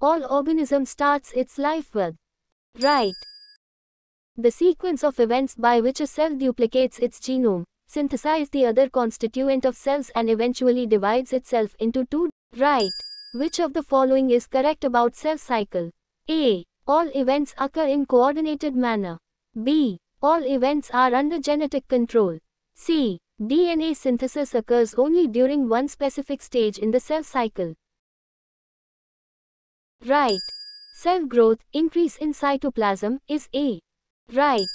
All organism starts its life with. Right. The sequence of events by which a cell duplicates its genome, synthesizes the other constituent of cells and eventually divides itself into two. Right. Which of the following is correct about cell cycle? A. All events occur in coordinated manner. B. All events are under genetic control. C. DNA synthesis occurs only during one specific stage in the cell cycle. Right. Cell growth, increase in cytoplasm, is A. Right.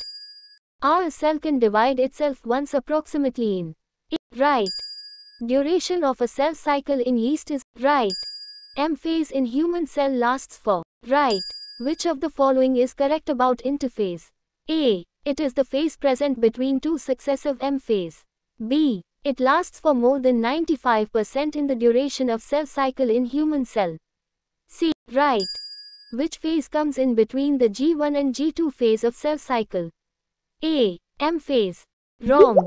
Our cell can divide itself once approximately in A. Right. Duration of a cell cycle in yeast is right. M phase in human cell lasts for right. Which of the following is correct about interphase? A. It is the phase present between two successive M phase. B. It lasts for more than 95% in the duration of cell cycle in human cell. Right. Which phase comes in between the G1 and G2 phase of cell cycle? A. M phase. Wrong.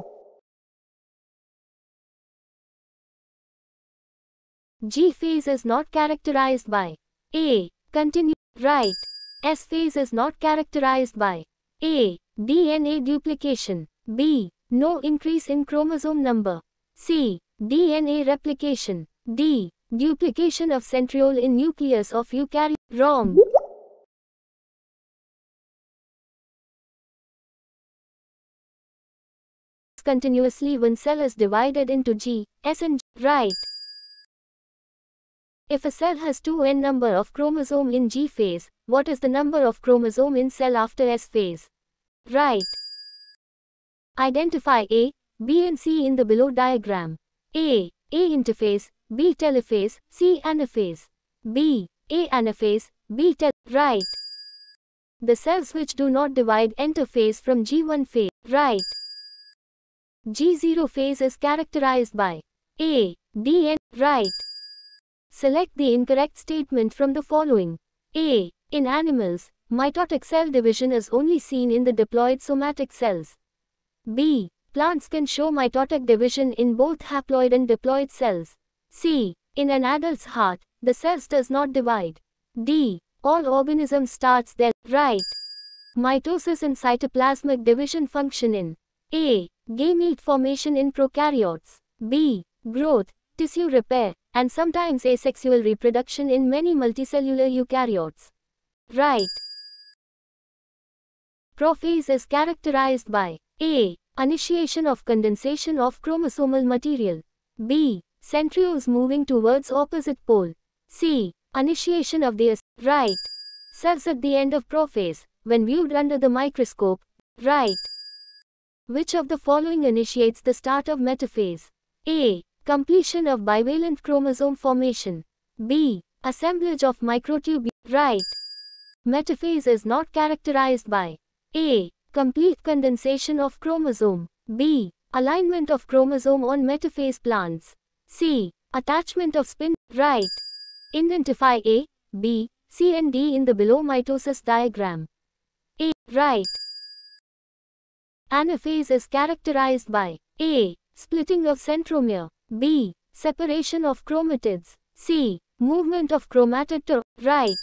G phase is not characterized by A. Continue. Right. S phase is not characterized by A. DNA duplication. B. No increase in chromosome number. C. DNA replication. D. Duplication of centriole in nucleus of eukaryote. Wrong. Continuously when cell is divided into G, S and G. Right. If a cell has 2n number of chromosome in G phase, what is the number of chromosome in cell after S phase? Right. Identify A, B and C in the below diagram. A. A interphase, B telophase, C anaphase. B. A anaphase, B tel. Right. The cells which do not divide enter phase from G1 phase. Right. G0 phase is characterized by A. D and right. Select the incorrect statement from the following. A. In animals, mitotic cell division is only seen in the diploid somatic cells. B. Plants can show mitotic division in both haploid and diploid cells. C. In an adult's heart, the cells does not divide. D. All organisms starts their right. Mitosis and cytoplasmic division function in A. Gamete formation in prokaryotes. B. Growth, tissue repair, and sometimes asexual reproduction in many multicellular eukaryotes. Right. Prophase is characterized by A. Initiation of condensation of chromosomal material. B. Centrioles moving towards opposite pole. C. Initiation of the right. Cells at the end of prophase, when viewed under the microscope. Right. Which of the following initiates the start of metaphase? A. Completion of bivalent chromosome formation. B. Assemblage of microtubule. Right. Metaphase is not characterized by A. Complete condensation of chromosome. B. Alignment of chromosome on metaphase plants. C. Attachment of spin. Right. Identify A, B, C and D in the below mitosis diagram. A. Right. Anaphase is characterized by A. Splitting of centromere. B. Separation of chromatids. C. Movement of chromatid to right.